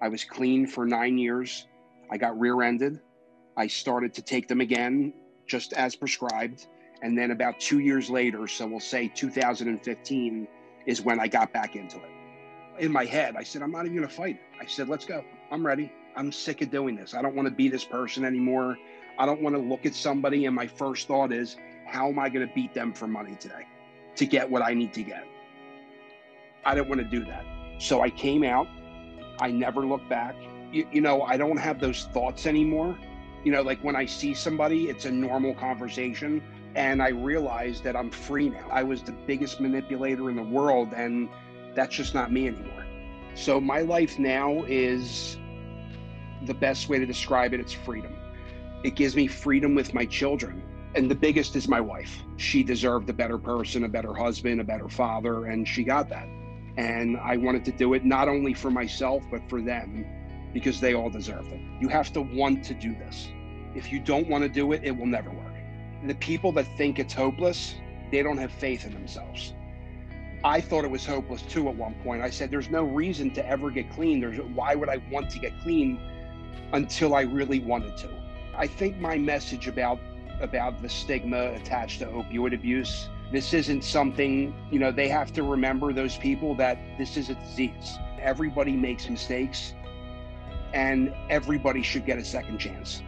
I was clean for nine years. I got rear ended. I started to take them again, just as prescribed. And then about two years later, so we'll say 2015, is when I got back into it. In my head, I said, I'm not even going to fight. I said, let's go. I'm ready. I'm sick of doing this. I don't want to be this person anymore. I don't want to look at somebody. And my first thought is, how am I going to beat them for money today to get what I need to get? I didn't want to do that. So I came out. I never look back. You, you know, I don't have those thoughts anymore. You know, like when I see somebody, it's a normal conversation. And I realize that I'm free now. I was the biggest manipulator in the world, and that's just not me anymore. So my life now is the best way to describe it it's freedom. It gives me freedom with my children. And the biggest is my wife. She deserved a better person, a better husband, a better father, and she got that. And I wanted to do it not only for myself, but for them because they all deserved it. You have to want to do this. If you don't want to do it, it will never work. The people that think it's hopeless, they don't have faith in themselves. I thought it was hopeless too at one point. I said, "There's no reason to ever get clean. There's why would I want to get clean until I really wanted to?" I think my message about about the stigma attached to opioid abuse, this isn't something you know. They have to remember those people that this is a disease. Everybody makes mistakes, and everybody should get a second chance.